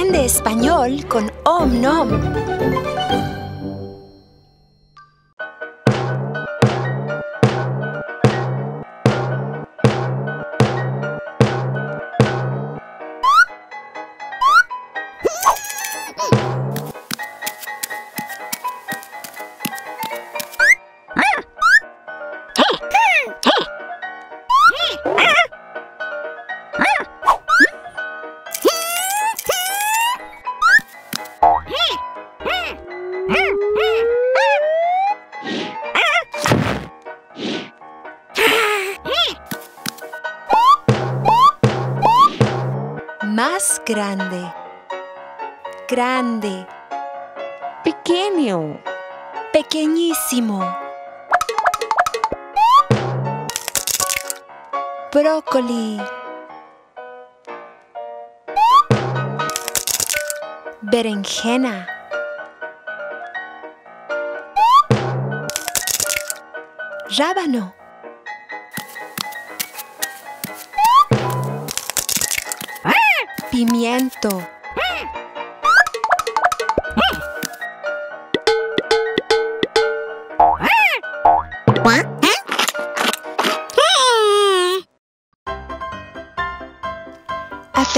Aprende español con Om Grande. Pequeño. Pequeñísimo. Brócoli. Berenjena. Rábano. Pimiento.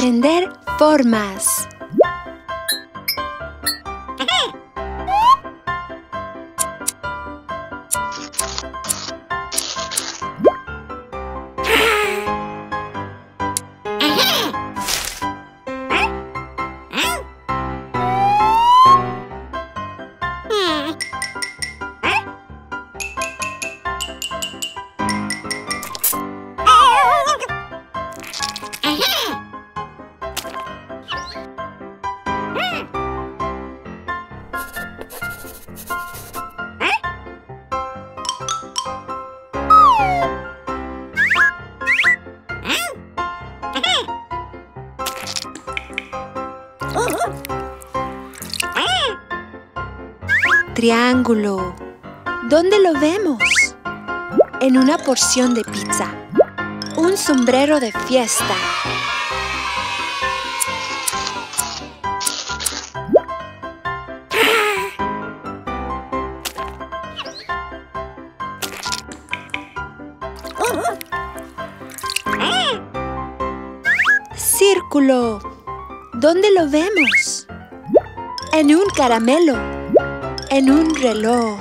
Aprender formas. Triángulo. ¿Dónde lo vemos? En una porción de pizza. Un sombrero de fiesta. Círculo. ¿Dónde lo vemos? En un caramelo. En un reloj.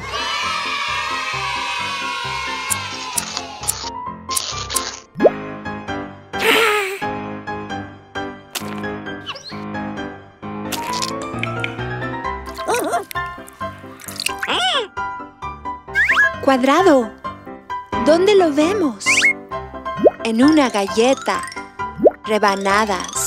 Cuadrado. ¿Dónde lo vemos? En una galleta. Rebanadas.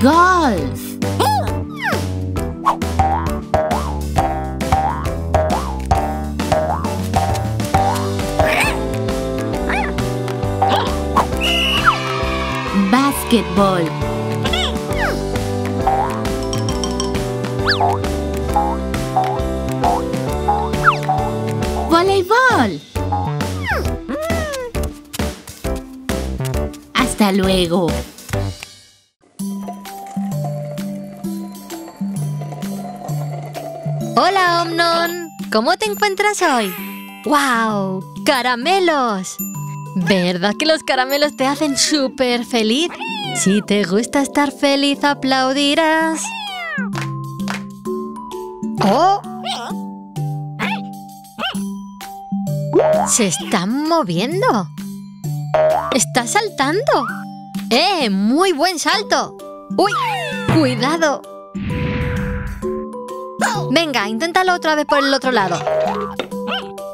Golf. Basketball. Voleibol. Hasta luego. Hola, Omnon. ¿Cómo te encuentras hoy? ¡Wow! ¡Caramelos! ¿Verdad que los caramelos te hacen súper feliz? Si te gusta estar feliz, aplaudirás. ¡Oh! Se están moviendo. Está saltando. ¡Eh! ¡Muy buen salto! ¡Uy! ¡Cuidado! Venga, inténtalo otra vez por el otro lado.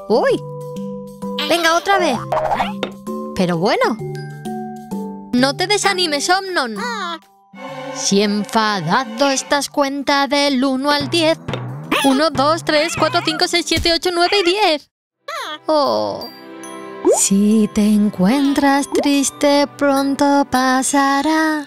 ¡Uy! Venga, otra vez. Pero bueno. No te desanimes, Omnon. Si enfadado estás cuenta del 1 al 10. 1, 2, 3, 4, 5, 6, 7, 8, 9 y 10. Oh. Si te encuentras triste, pronto pasará.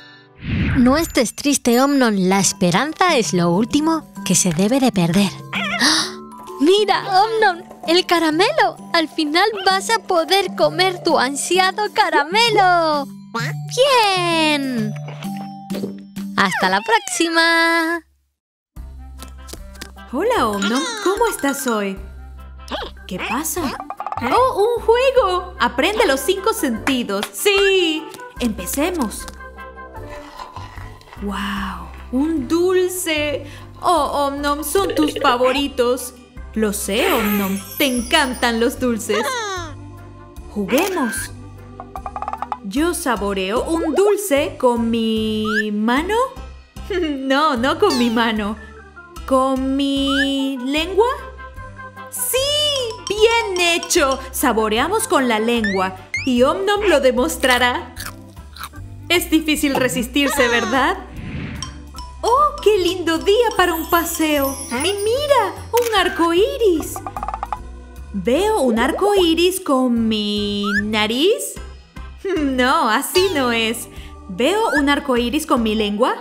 No estés triste, Omnon. La esperanza es lo último que se debe de perder. ¡Mira, Omnon! ¡El caramelo! Al final vas a poder comer tu ansiado caramelo. ¡Bien! ¡Hasta la próxima! Hola, Omnon. ¿Cómo estás hoy? ¿Qué pasa? ¡Oh, un juego! Aprende los cinco sentidos. ¡Sí! Empecemos. ¡Wow! ¡Un dulce! Oh, Omnom, son tus favoritos. Lo sé, Omnom. Te encantan los dulces. Juguemos. Yo saboreo un dulce con mi mano. No, no con mi mano. ¿Con mi lengua? ¡Sí! ¡Bien hecho! Saboreamos con la lengua y Omnom lo demostrará. Es difícil resistirse, ¿verdad? ¡Oh, qué lindo día para un paseo! ¡Y mira! ¡Un arco iris! ¿Veo un arco iris con mi nariz? No, así no es. ¿Veo un arco iris con mi lengua?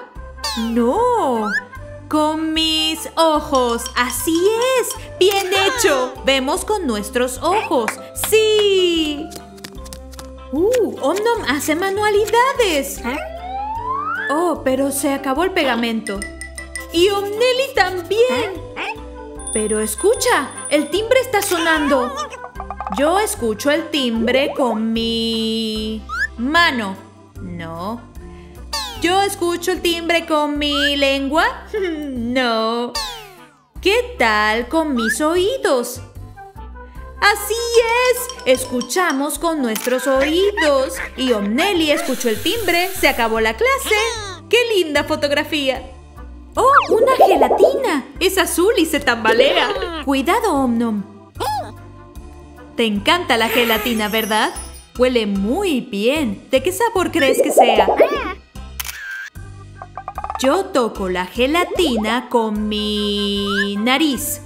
No. Con mis ojos. Así es. Bien hecho. Vemos con nuestros ojos. Sí. Uh, Omnom hace manualidades. Oh, pero se acabó el pegamento. Y Omnelli también. Pero escucha, el timbre está sonando. Yo escucho el timbre con mi mano. No. Yo escucho el timbre con mi lengua. No. ¿Qué tal con mis oídos? Así es, escuchamos con nuestros oídos. Y Omnelli escuchó el timbre, se acabó la clase. ¡Qué linda fotografía! ¡Oh, una gelatina! Es azul y se tambalea. Cuidado, Omnom. Te encanta la gelatina, ¿verdad? Huele muy bien. ¿De qué sabor crees que sea? Yo toco la gelatina con mi nariz.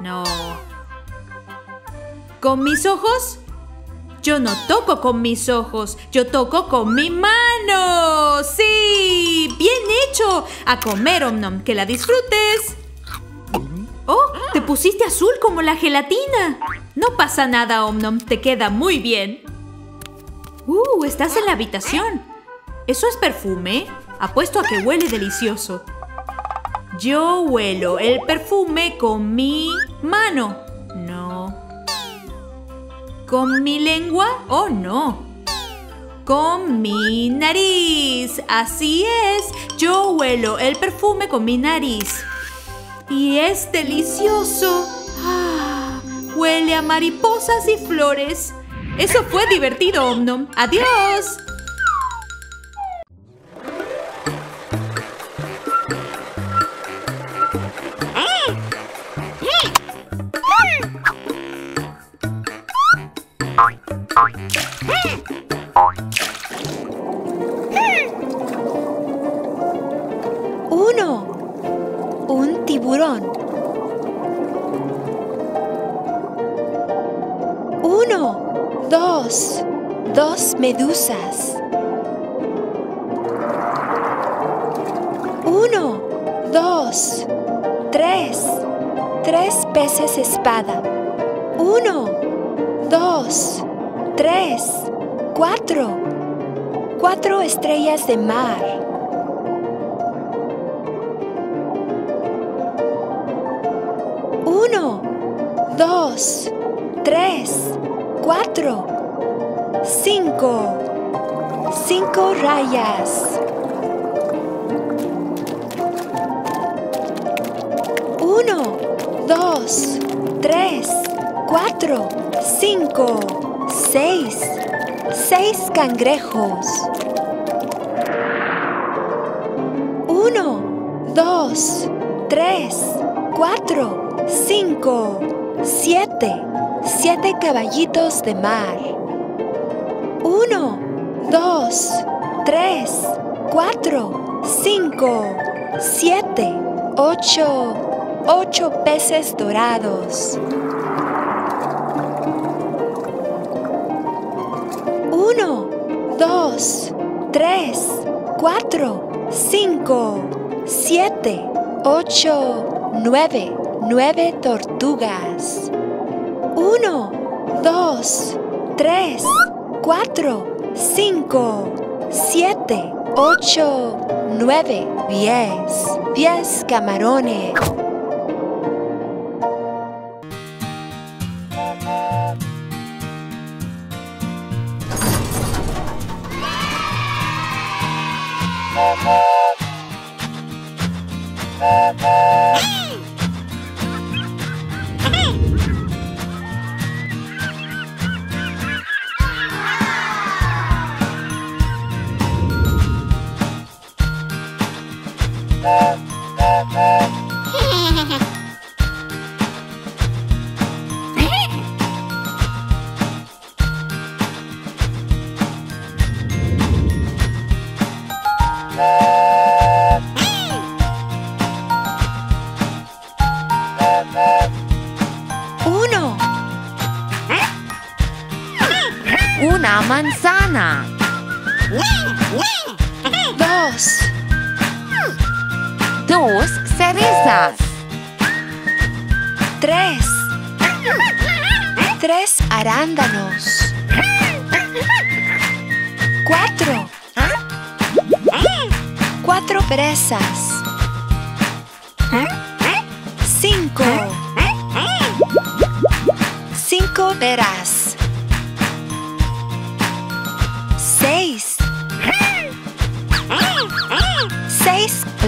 No. ¿Con mis ojos? Yo no toco con mis ojos, yo toco con mi mano. ¡Sí! ¡Bien hecho! A comer, Omnom, que la disfrutes. ¡Oh! Te pusiste azul como la gelatina. No pasa nada, Omnom, te queda muy bien. ¡Uh! Estás en la habitación. ¿Eso es perfume? Apuesto a que huele delicioso. Yo huelo el perfume con mi mano. ¿Con mi lengua? Oh, no. Con mi nariz. Así es. Yo huelo el perfume con mi nariz. Y es delicioso. Ah, huele a mariposas y flores. Eso fue divertido, Omnom. ¡Adiós! Medusas. Uno. Dos. Tres. Tres peces espada. Uno. Dos. Tres. Cuatro. Cuatro estrellas de mar. dos, tres, cuatro, cinco. Cinco rayas. Uno, dos, tres, cuatro, cinco, seis. Seis cangrejos. Uno, dos, tres, cuatro, cinco, siete. Siete caballitos de mar. Uno, dos, tres, cuatro, cinco, siete, ocho. Ocho peces dorados. Uno, dos, tres, cuatro, cinco, siete, ocho, nueve, nueve tortugas. Uno, dos, tres, cuatro, cinco, siete, ocho, nueve, diez, diez camarones. Una manzana. dos, Dos cerezas. tres. Tres arándanos. Cuatro. Cuatro fresas. Cinco. Cinco peras.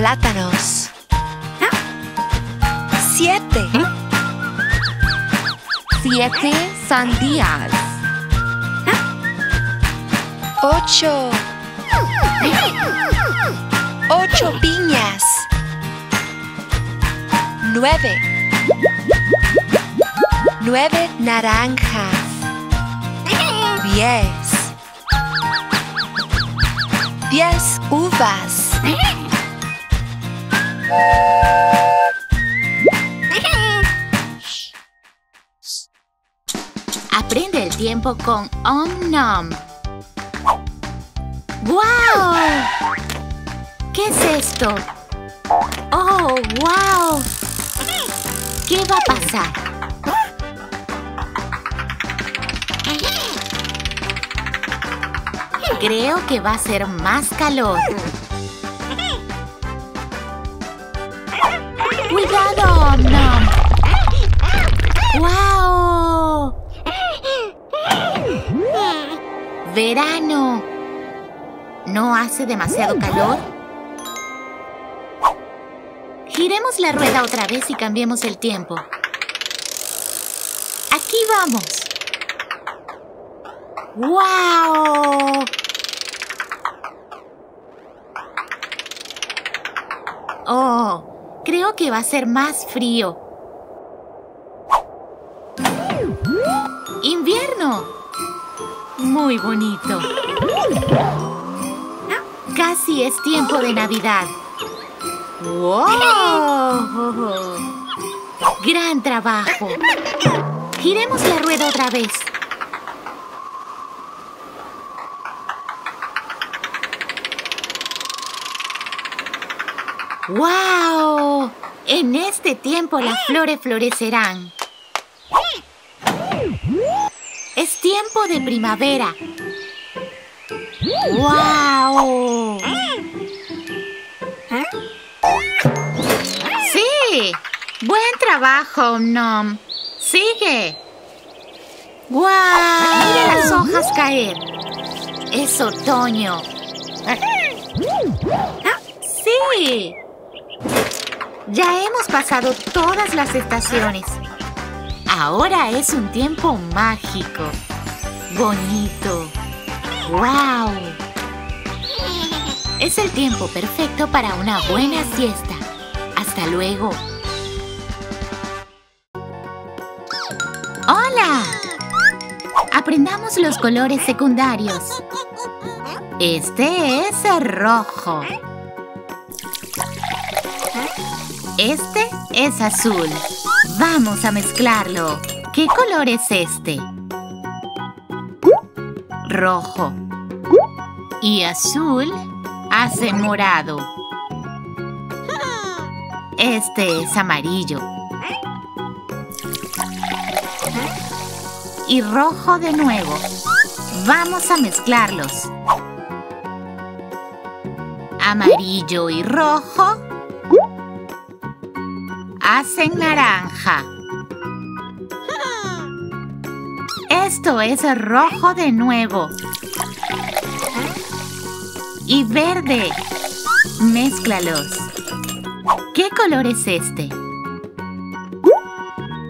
Plátanos. Siete. Siete sandías. Ocho. Ocho piñas. Nueve. Nueve naranjas. Diez. Diez uvas. Aprende el tiempo con Om-Nom. ¡Wow! ¿Qué es esto? ¡Oh, wow! ¿Qué va a pasar? Creo que va a ser más calor. ¡Verano! ¿No hace demasiado calor? Giremos la rueda otra vez y cambiemos el tiempo. Aquí vamos. ¡Wow! Oh, creo que va a ser más frío. Muy bonito. Casi es tiempo de Navidad. ¡Wow! ¡Gran trabajo! Giremos la rueda otra vez. ¡Wow! En este tiempo las flores florecerán. Tiempo de primavera. ¡Wow! ¡Sí! ¡Buen trabajo, Nom! ¡Sigue! ¡Guau! Mira las hojas caer. Es otoño. ¡Sí! Ya hemos pasado todas las estaciones. Ahora es un tiempo mágico. Bonito. ¡Wow! Es el tiempo perfecto para una buena siesta. Hasta luego. ¡Hola! Aprendamos los colores secundarios. Este es rojo. Este es azul. Vamos a mezclarlo. ¿Qué color es este? Rojo. Y azul hace morado. Este es amarillo. Y rojo de nuevo. Vamos a mezclarlos. Amarillo y rojo hacen naranja. Esto es rojo de nuevo. Y verde. Mézclalos. ¿Qué color es este?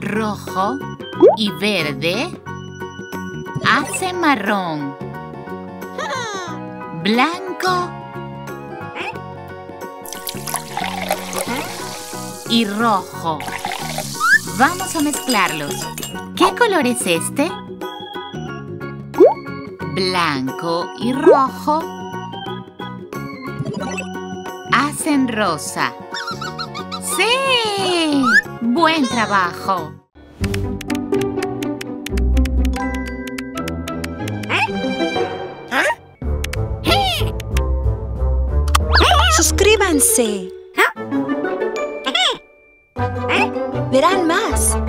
Rojo y verde hace marrón. Blanco y rojo. Vamos a mezclarlos. ¿Qué color es este? Blanco y rojo hacen rosa. ¡Sí! ¡Buen trabajo! Suscríbanse. Verán más.